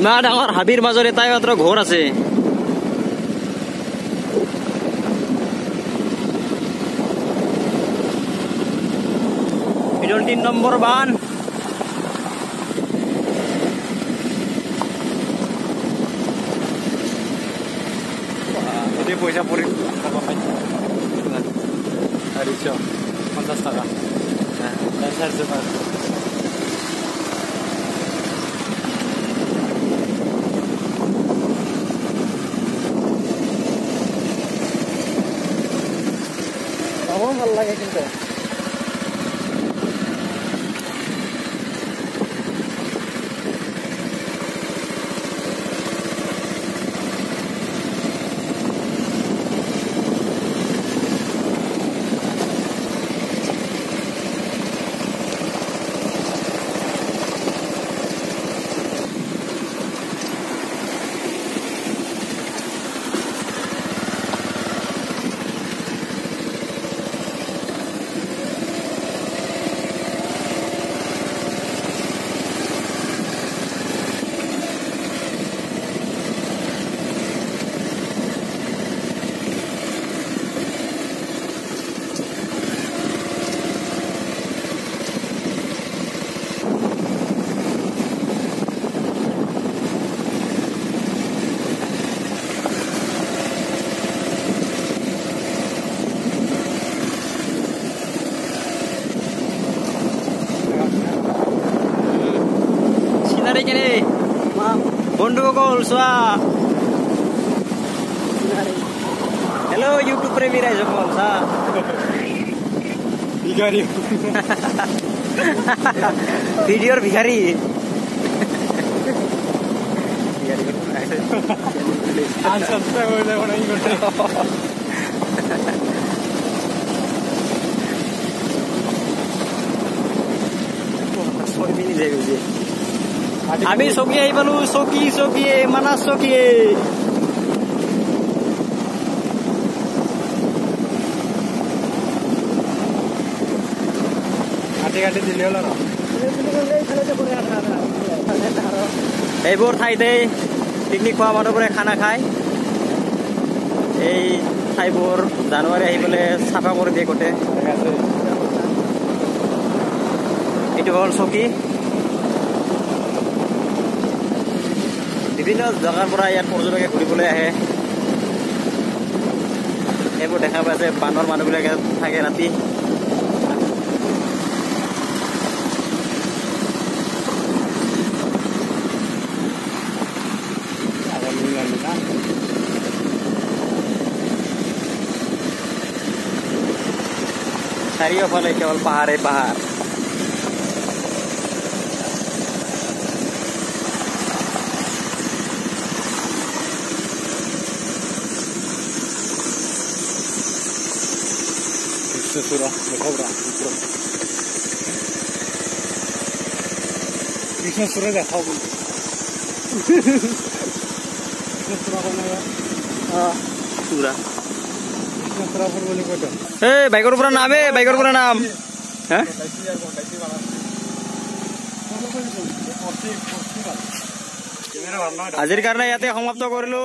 ইমান ডাঙৰ হাবিৰ মাজত এটাই মাত্ৰ ঘৰ আছে তিন নম্বৰ বান পইচা পৰি পঞ্চাছ টকা 연락해 주세요. Bondo call swa. Hello YouTube premier aja. Bihari. Video Bihari. Bihari. Anjir, saya udah mau nanya. আমি চকী আহি পালো চকী চকীয়ে মানাছ চকীয়ে। এইবোৰ ঠাইতে পিকনিক খোৱা মানুহবোৰে খানা খায়। এই ঠাইবোৰ জানুৱাৰী আহি পেলাই চাফা কৰি দিয়ে গোটেই। এইটো হ'ল চকী। বিভিন্ন জেগাৰ পৰা ইয়াত পৰ্যটকে ঘূৰিবলৈ আহে। এইবোৰ দেখা পাইছে বানৰ মানুহবিলাকে থাকে ৰাতি। চাৰিওফালে কেৱল পাহাৰে পাহাৰ। Censura, me cobra. Y censura de. Censura con পুৰা Censura por boli koto. এই বাইকৰ পৰা নামে বাইকৰ পৰা নাম হা আজিৰ কাৰণে ইয়াতে সমাপ্ত কৰিলো.